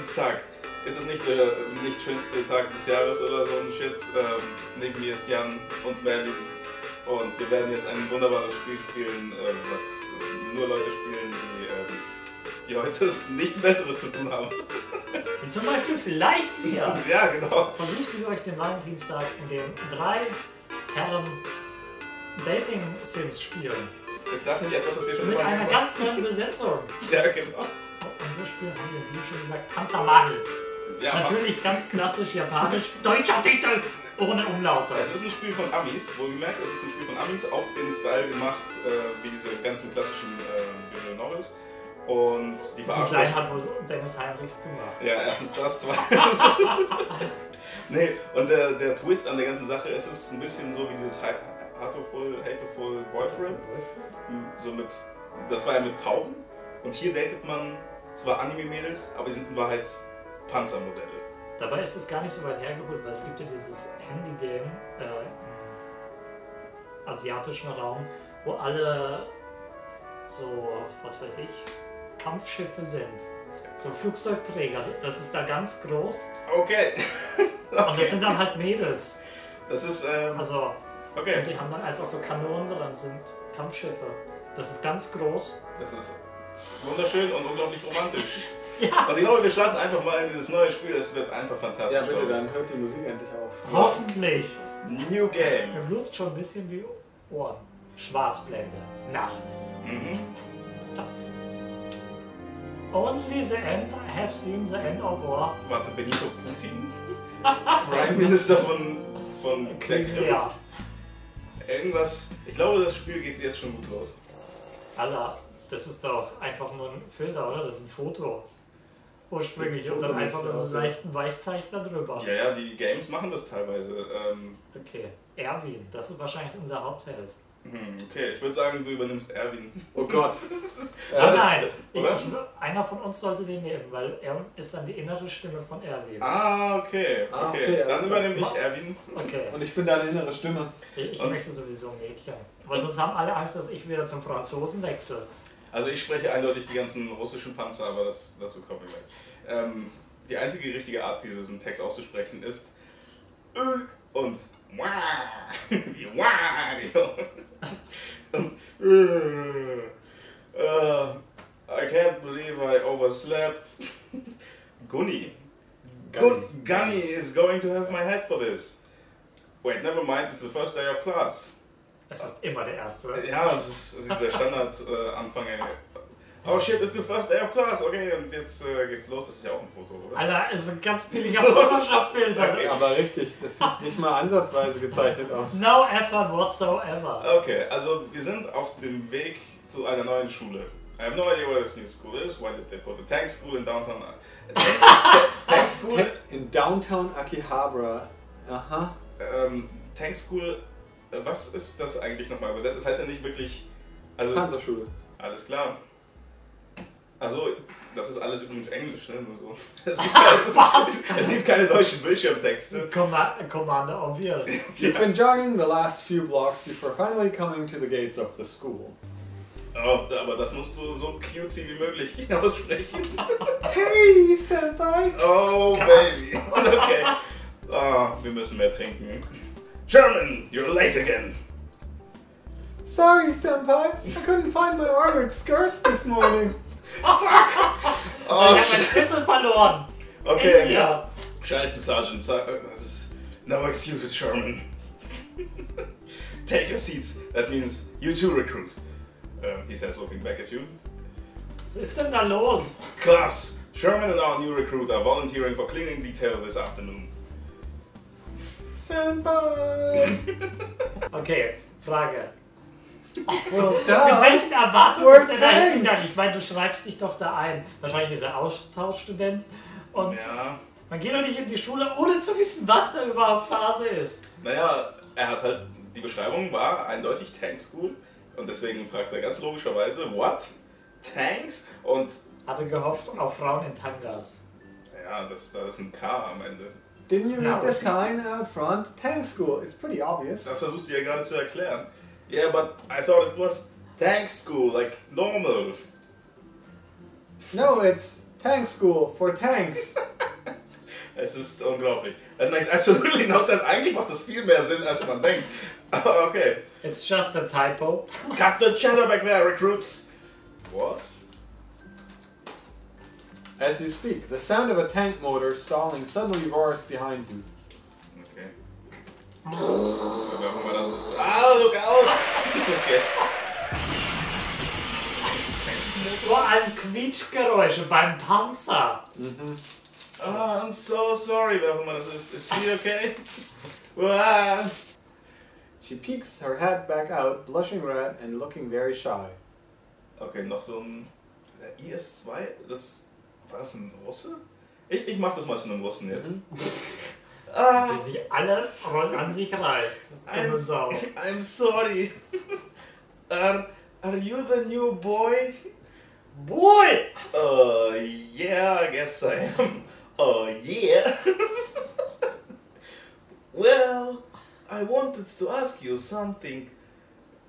ist Valentinstag. Ist es nicht der nicht schönste Tag des Jahres oder so ein Shit? Ähm, neben mir ist Jan und Merlin. Und wir werden jetzt ein wunderbares Spiel spielen, äh, was äh, nur Leute spielen, die, ähm, die heute nichts Besseres zu tun haben. Wie zum Beispiel vielleicht ihr. Ja, genau. Versuchen wir euch den Valentinstag, in dem drei Herren Dating-Sims spielen. Ist das nicht etwas, was ihr schon Mit immer einer ganz neuen Besetzung. Ja, genau. Spielen, haben wir Titel schon gesagt, Panzermagels. Ja, Natürlich ganz klassisch japanisch. Deutscher Titel ohne Umlaute. Es ist ein Spiel von Amis, wohlgemerkt, es ist ein Spiel von Amis auf den Style gemacht, äh, wie diese ganzen klassischen äh, Visual Novels. Und die verarschen. Design hat wohl so Dennis Heinrichs gemacht. Ja, erstens das, zweitens. nee, und der, der Twist an der ganzen Sache, es ist ein bisschen so wie dieses Ha- Hateful, Hateful Boyfriend. So mit, das war ja mit Tauben. Und hier datet man zwar Anime-Mädels, aber die sind in Wahrheit Panzermodelle. Dabei ist es gar nicht so weit hergeholt, weil es gibt ja dieses Handy-Game äh, im asiatischen Raum, wo alle so, was weiß ich, Kampfschiffe sind. So Flugzeugträger, das ist da ganz groß. Okay. Und das okay. sind dann halt Mädels. Das ist, ähm, Also, okay. und die haben dann einfach so Kanonen dran, sind Kampfschiffe. Das ist ganz groß. Das ist wunderschön und unglaublich romantisch. Ja. Und ich glaube, wir starten einfach mal in dieses neue Spiel. Es wird einfach fantastisch. Ja, bitte, dann hört die Musik endlich auf. Hoffentlich. ich. New Game. Mir blutet schon ein bisschen die Ohren. Schwarzblende. Nacht. Mhm. Only the end have seen the end of war. Warte, Benito Putin? Prime Minister von, von der Krim? Ja. Irgendwas. Ich glaube, das Spiel geht jetzt schon gut los. Alter, das ist doch einfach nur ein Filter, oder? Das ist ein Foto. Ursprünglich Das und dann Foto einfach nur so einen leichten Weichzeichner drüber. Ja, ja, die Games machen das teilweise. Ähm, Okay, Erwin, das ist wahrscheinlich unser Hauptheld. hm, okay, ich würde sagen, du übernimmst Erwin. Oh Gott. Ah, nein, ich, einer von uns sollte den nehmen, weil er ist dann die innere Stimme von Erwin. Ah, okay. okay. Ah, okay, alles Dann übernehme ich Erwin. Okay, Und ich bin deine innere Stimme. ich, ich möchte sowieso Mädchen. Weil sonst haben alle Angst, dass ich wieder zum Franzosen wechsle. Also ich spreche eindeutig die ganzen russischen Panzer, aber das, dazu kommen wir gleich. Ähm, die einzige richtige Art, diesen Text auszusprechen, ist äh und und äh, I can't believe I overslept. Gunny. Gun Gunny is going to have my head for this. Wait, never mind, it's the first day of class. Es ist immer der erste. Ja, das ist, das ist der Standard-Anfang. oh shit, it's the first day of class. Okay, und jetzt äh, geht's los. Das ist ja auch ein Foto, oder? Alter, es ist ein ganz billiger So. Photoshop-Filter. Okay. Aber richtig, das sieht nicht mal ansatzweise gezeichnet aus. No effort whatsoever. Okay, also wir sind auf dem Weg zu einer neuen Schule. I have no idea where this new school is. Why did they put a tank school in downtown? Tank, tank School? In Downtown Akihabara. Aha. Ähm, tank School, äh, was ist das eigentlich nochmal übersetzt? Das heißt ja nicht wirklich... Also, Panzerschule. Alles klar. Also, das ist alles übrigens Englisch, ne? Nur so. Es gibt, keine, es gibt keine deutschen Bildschirmtexte. Comma- Commander Obvious. You've been jogging the last few blocks before finally coming to the gates of the school. Oh, aber das musst du so cutesy wie möglich aussprechen. Hey, Senpai! Oh, baby. Okay. Oh, wir müssen mehr trinken. German, you're late again. Sorry, Senpai. I couldn't find my armored skirts this morning. Oh, ich habe meinen Schlüssel verloren. okay. Ja. Scheiße, Sergeant. Das ist no excuses, Sherman. Take your seats. That means you too, recruit. Um, he says, looking back at you. Was ist denn da los? Class, Sherman and our new recruit are volunteering for cleaning detail this afternoon. Senpai! Okay, Frage. Well, Mit welchen Erwartungen ist er da hingegangen? Ich meine, du schreibst dich doch da ein. Wahrscheinlich ist er Austauschstudent. Und Ja, man geht doch nicht in die Schule, ohne zu wissen, was da überhaupt Phase ist. naja, er hat halt, die Beschreibung war eindeutig Tank School. Und deswegen fragt er ganz logischerweise, what? Tanks? Und, Hatte gehofft auf Frauen in Tangas. ja, das, da ist ein K am Ende. Didn't you No. read the sign out front? Tank school. It's pretty obvious. Das versuchst du ja gerade zu erklären. Yeah, but I thought it was Tank School, like normal. No, it's Tank School for Tanks. Es ist unglaublich. That makes absolutely no sense. Eigentlich macht das viel mehr Sinn, als man denkt. Okay. It's just a typo. Cut the chatter back there, recruits. Was? As you speak, the sound of a tank motor stalling suddenly roars behind you. Okay. Wer auch das ist. Ah, look out! Okay. Vor allem Quietschgeräusche beim Panzer. Ah, I'm so sorry, wer auch das ist. Is he okay? Ah. She peeks her head back out, blushing red and looking very shy. Okay, noch so ein. Der IS-2? Das. War das ein Russe? Ich, ich mach das mal zu einem Russen jetzt. Ah, Die sich alle Rollen an sich reißt. I'm, Sau. I'm sorry. Are, are you the new boy? Boy! Uh, yeah, I guess I am. Uh, yeah. well, I wanted to ask you something,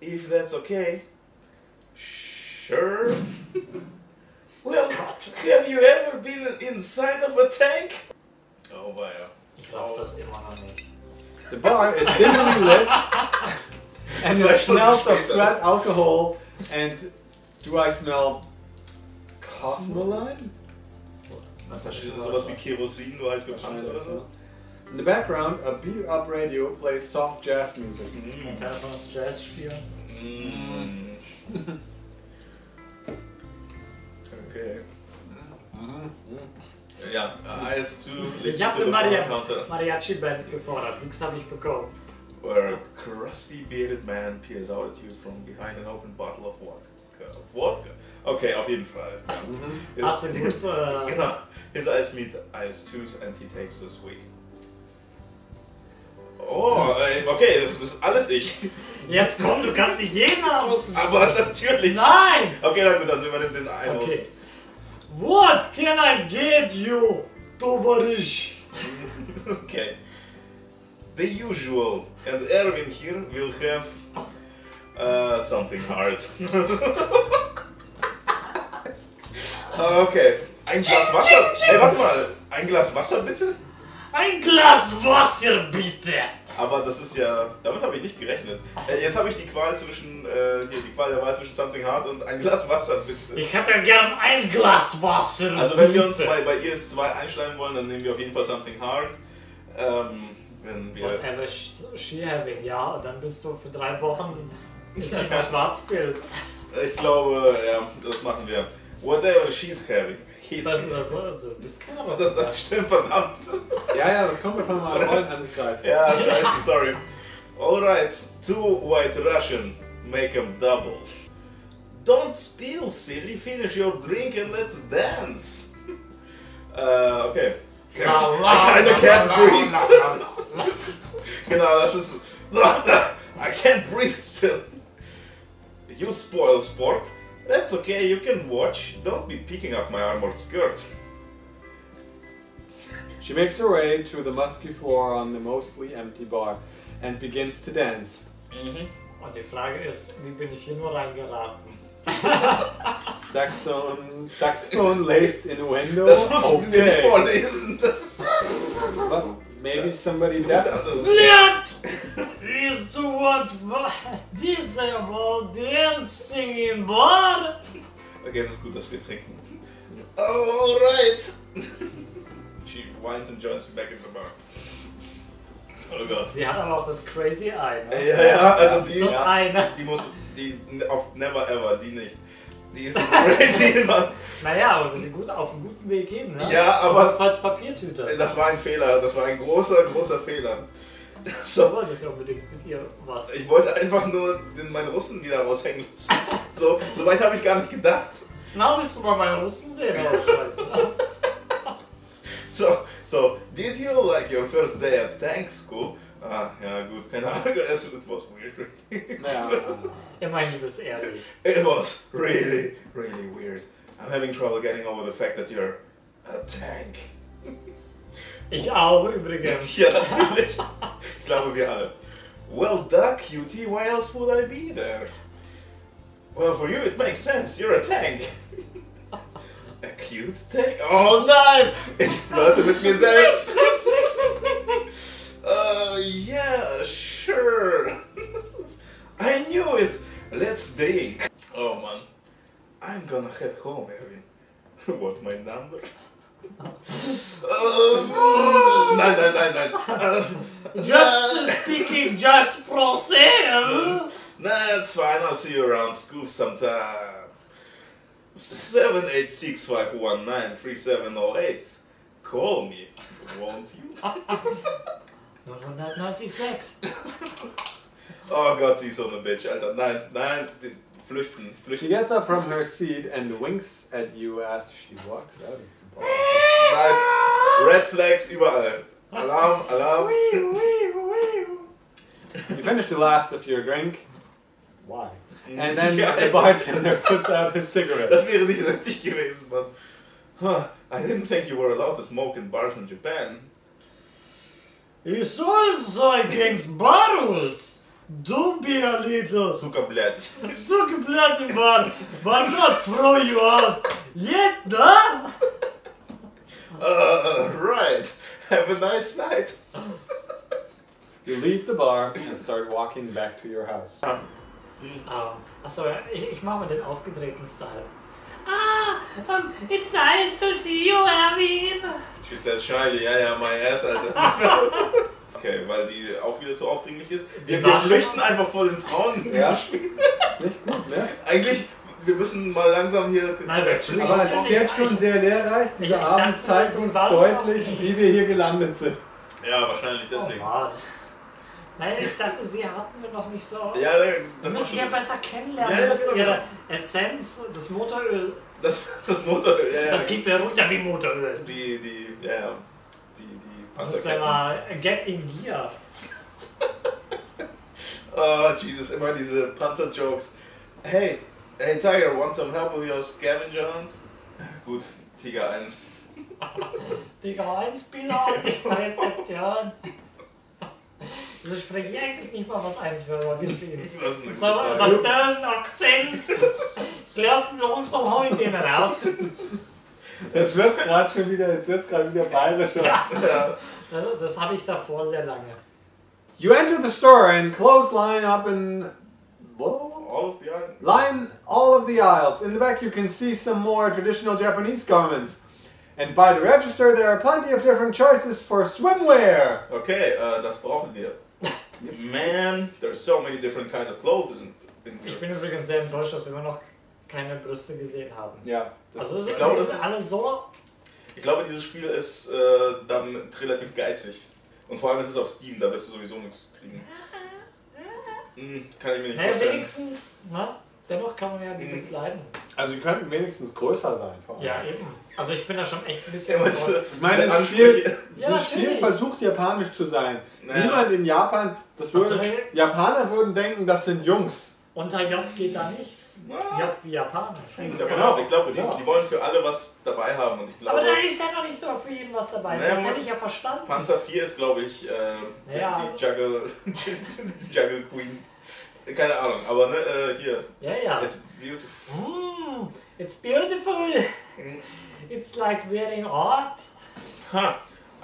if that's okay. Sure. Well, have you ever been inside of a tank? Oh, wow. Ich raff das immer noch nicht. The bar is dimly lit, and Zwei it Stunden smells of sweat, alcohol, and do I smell cosmoline? Was da steht sowas wie Kerosin, nur halt für Panzer oder so? In the background, a beat-up radio plays soft jazz music. Mm. Kann Jazz spielen? Mm. Okay. Ja, IS-2 leads Ich you habe eine Maria Mariachi-Band gefordert. Nichts habe ich bekommen. where a crusty bearded man peers out at you from behind an open bottle of vodka. Of vodka? Okay, auf jeden Fall. Ja. Hast du gut. Äh, Genau. His eyes meet IS-2's and he takes a swig. Oh, äh, okay, das ist alles ich. jetzt komm, du kannst nicht jeden Russen Aber natürlich. Nein! Okay, na gut, dann übernimmt den einen Okay. What can I get you, Tovarish? Okay. The usual. And Erwin here will have uh, something hard. okay. Ein Glas Wasser. Hey, warte mal. Ein Glas Wasser bitte? Ein Glas Wasser, bitte! Aber das ist ja. Damit habe ich nicht gerechnet. Äh, Jetzt habe ich die Qual zwischen. Äh, hier, die Qual der Wahl zwischen Something Hard und ein Glas Wasser bitte. Ich hätte gern ein Glas Wasser. Also, wenn wir uns bei, bei IS-2 einschleimen wollen, dann nehmen wir auf jeden Fall Something Hard. Ähm, wenn wir. Whatever she having, ja, dann bist du für drei Wochen. Ist erstmal Schwarzbild. Ich glaube, ja, das machen wir. Whatever she's having. He- Das, das, du bist keiner was. Das, das stimmt, verdammt. Ja, ja, das kommt mir von meinem Rollenansichtkreis. Ja, scheiße, sorry. Alright, two white Russian, make them double. Don't spill, silly, finish your drink and let's dance. Äh, okay. I kinda can't breathe. Genau, das ist. I can't breathe still. You spoil sport. That's okay, you can watch. Don't be picking up my armored skirt. She makes her way to the musky floor on the mostly empty bar and begins to dance. Mhm. Und die Frage ist, wie bin ich hier nur reingeraten? Saxophone, saxophone laced in a window. Das mussten wir nicht okay. vorlesen. Das ist. But maybe somebody deaf. Das ist Liat! To what did say about dancing in bar? okay, es ist gut, dass wir trinken. Oh, alright. She whines and joins you back in the bar. Oh Gott. Sie hat aber auch das crazy Eye, ne? Ja, ja, also die, Das eine. die muss, die, auf never ever, die nicht. Die ist crazy, Mann. Naja, aber wir sind gut auf einem guten Weg hin, ne? Ja, aber- Falls Papiertüte. Das war ein Fehler, das war ein großer, großer Fehler. Du So, wolltest ja unbedingt mit ihr was. ich wollte einfach nur den, meinen Russen wieder raushängen lassen. So, so weit habe ich gar nicht gedacht. Na, willst du mal meinen Russen sehen? Oh, scheiße. So, so, did you like your first day at tank school? Ah, ja gut, keine Ahnung, es it was weird. Ja. Immerhin, du bist ehrlich. It was really, really weird. I'm having trouble getting over the fact that you're a tank. Ich auch übrigens. Ja, natürlich. Ich glaube, wir alle. Well, duck, cutie, why else would I be there? Well, for you it makes sense, you're a tank. A cute thing? Oh nein! Ich flirte mit mir selbst. Uh, yeah, sure. I knew it. Let's drink. Oh man. I'm gonna head home, Erwin. What, my number? Ähm, nein, nein, nein, nein. Ähm, Just speaking, just proceed. That's fine. I'll see you around school sometime. Seven eight six five one nine three seven zero eight. Call me, won't you? 096. Ah. Oh Gott, sie ist so eine Bitch, Alter. Nein, nein, die- flüchten, She gets up from her seat and winks at you as she walks out of the bar. Nein, Red Flags überall. Alarm, Alarm. You finish the last of your drink. Why? And then Ja, the bartender puts out his cigarette. Das wäre nicht nötig gewesen, Mann. Huh, I didn't think you were allowed to smoke in bars in Japan. It's also against barrels. Don't be a little Zucker, blöd. sucker bloody bar, but not throw you out. Yet, da? Uh, right. Have a nice night. You leave the bar and start walking back to your house. Ah, achso, ich, ich mache mal den aufgedrehten Style. Ah, um, it's nice to see you, Erwin. She says shyly, ja, ja, my ass, Alter. okay, weil die auch wieder zu aufdringlich ist. Wir, wir flüchten einfach vor den Frauen. Ja. Ist nicht gut, ne? Eigentlich, wir müssen mal langsam hier. Nein, wirklich. Aber es ist jetzt schon sehr lehrreich. Ich- Dieser Abend zeigt uns deutlich, wie wir hier gelandet sind. Ja, wahrscheinlich Oh deswegen. Mann. Nein, ich dachte, sie hatten wir noch nicht so. ja, Wir das, müssen ja das, besser kennenlernen. Ja, Wir ja, müssen genau, ihre Essenz, das Motoröl, das, das Motor. Ja, ja. das geht mir runter wie Motoröl. Die, die, ja, ja. Die, die musst ja Panzerketten. mal get in gear. Oh, Jesus, immer diese Panzer-Jokes. Hey, hey Tiger, want some help with your scavenger hunt? Gut, Tiger 1. Digga, 1 Bilder, nicht mal Rezeption. Also spreche ich eigentlich nicht was ein für Rocket Beans. Das ist eine So, gute so Frage. einen dürfen Akzent. Ich glaube, langsam habe den raus. Jetzt wird's gerade schon wieder, jetzt wird's gerade wieder bayerischer. Ja, Ja. also das hatte ich davor sehr lange. You enter the store and clothesline up in All of the island. line all of the aisles. In the back, you can see some more traditional Japanese garments. And by the register, there are plenty of different choices for swimwear. Okay, äh, das brauchen wir. Man, there's so many different kinds of clothes in, in Ich bin übrigens sehr enttäuscht, dass wir immer noch keine Brüste gesehen haben. Ja, das Also ist, ich glaube, das ist- alle so. Ich glaube, dieses Spiel ist äh, damit relativ geizig. Und vor allem ist es auf Steam, da wirst du sowieso nichts kriegen. Hm, kann ich mir nicht Naja, vorstellen. wenigstens, ne? Dennoch kann man ja die Mhm. bekleiden. also, die könnten wenigstens größer sein. Vor allem. Ja, eben. Also ich bin da schon echt ein Ja, bisschen. enttäuscht. Ich meine, das Ansprüche- Ja, das Spiel versucht japanisch zu sein. Naja. Niemand in Japan, das würde, Also, Japaner würden denken, das sind Jungs. Unter J geht da nichts. J wie Japanisch. Hängt davon Genau. ab. Ich glaube, die, Ja. die wollen für alle was dabei haben. Und ich glaube, Aber da ist ja noch nicht so für jeden was dabei. Naja, das hätte ich ja verstanden. Panzer 4 ist, glaube ich, äh, die- Ja. die Juggle, Juggle Queen. Keine Ahnung, aber ne, äh, hier. Ja, ja. It's beautiful. Mm, it's beautiful. Mm. It's like wearing art. Huh.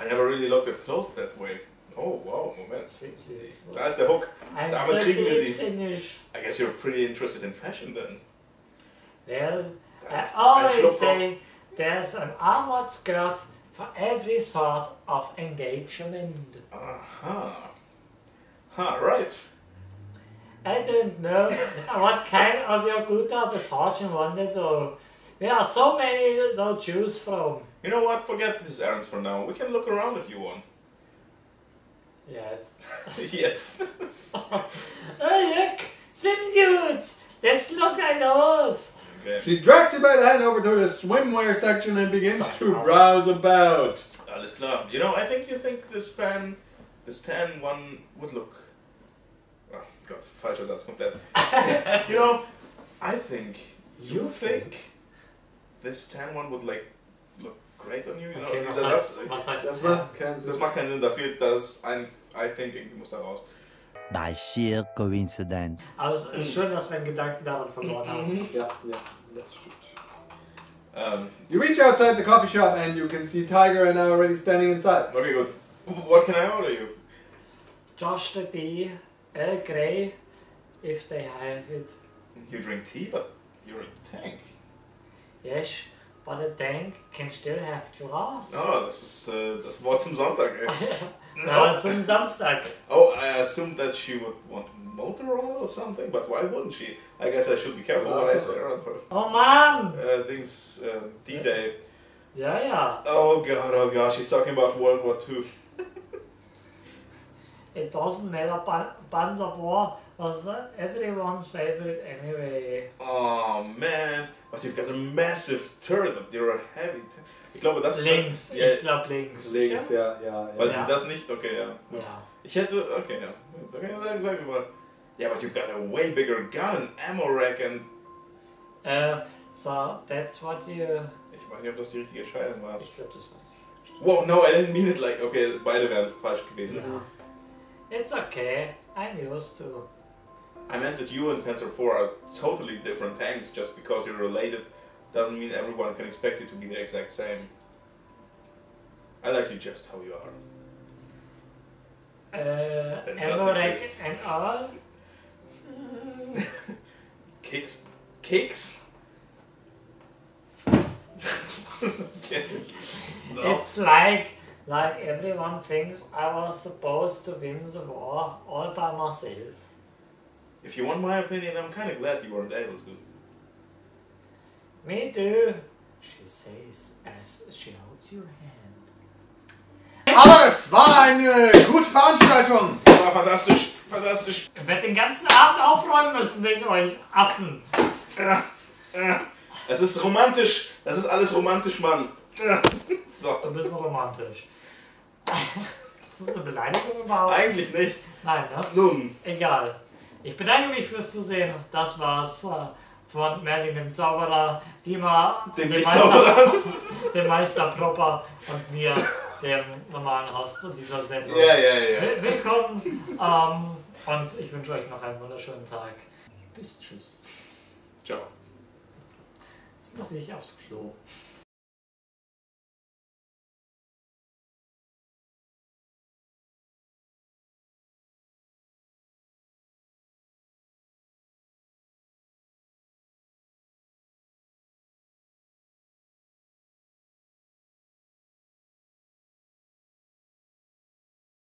I never really looked at clothes that way. Oh, wow, Moment. Sie- sie ist- Da ist der Hook. I'm Damit so kriegen wir sie. I guess you're pretty interested in fashion then. Well, I Das ist ein always say there's an armored skirt for every sort of engagement. Uh-huh. Aha. Ha, right. I don't know what kind of yogurt the sergeant wanted though. There are so many to choose from. You know what? Forget these errands for now. We can look around if you want. Yes. yes. Oh look! Swimsuits! Let's look at those! Okay. She drags you by the hand over to the swimwear section and begins to Sorry. browse about. Alles klar. You know, I think you think this fan, this tan one would look. Gott, falscher Satz komplett. you know, I think you You think this tan one would like look great on you. You know, Okay, was heißt, Satz. was heißt Das tan? macht keinen Das macht keinen Sinn. Da fehlt das ein I think irgendwie muss da raus. By sheer coincidence. Aber es ist schön, dass wir einen Gedanken daran verloren haben. Ja, ja, das stimmt. Ähm, You reach outside the coffee shop and you can see Tiger and I already standing inside. okay, good. What can I order you? Just a tea, Earl Grey, if they have it. You drink tea, but you're a tank. Yes, but a tank can still have glass. Oh, das ist äh, das Wort zum Sonntag, ey. Ja, zum Samstag. Oh, I assumed that she would want motor oil or something, but why wouldn't she? I guess I should be careful what I say on her. Oh man! Uh, things, uh, D-Day. Yeah, yeah. Oh god, oh god, she's talking about World War II. It doesn't matter, Pan- Panzer War was uh, everyone's favorite anyway. Oh man, but you've got a massive turret, but you're a heavy. Ich glaube, das Links, Ja, ich glaube links. Links, ja, ja, weil ja. sie das nicht, okay, ja. Ja. Ich hätte, okay, ja. Okay, sag, sag mal. Yeah, but you've got a way bigger gun and ammo rack and... Uh, so that's what you. Ich weiß nicht, ob das die richtige Entscheidung war. Ich glaube, das war Wow, no, I didn't mean it like, okay, beide wären falsch gewesen. Ja. It's okay. I'm used to. I meant that you and Panzer 4 are totally different tanks. Just because you're related doesn't mean everyone can expect you to be the exact same. I like you just how you are. Uh, It ammo doesn't rack exist. and all. Kicks? Kicks? no. It's like like everyone thinks I was supposed to win the war all by myself. If you want my opinion, I'm kind of glad you weren't able to. Me too. She says as she holds your hand. Aber es war eine gute Veranstaltung. Das war fantastisch, fantastisch. Ich werde den ganzen Abend aufräumen müssen wegen euch Affen. Es ist romantisch. Das ist alles romantisch, Mann. So. Du bist romantisch. Ist das eine Beleidigung überhaupt? Eigentlich nicht. Nein, ne? Nun, Egal. Ich bedanke mich fürs Zusehen. Das war's äh, von Merlin dem Zauberer, Dima, dem dem Lichtzauberer. dem Meister Propper und mir, dem normalen Host dieser Sendung. Ja, ja, ja. Will- Willkommen ähm, und ich wünsche euch noch einen wunderschönen Tag. Bis tschüss. Ciao. Jetzt muss ich aufs Klo.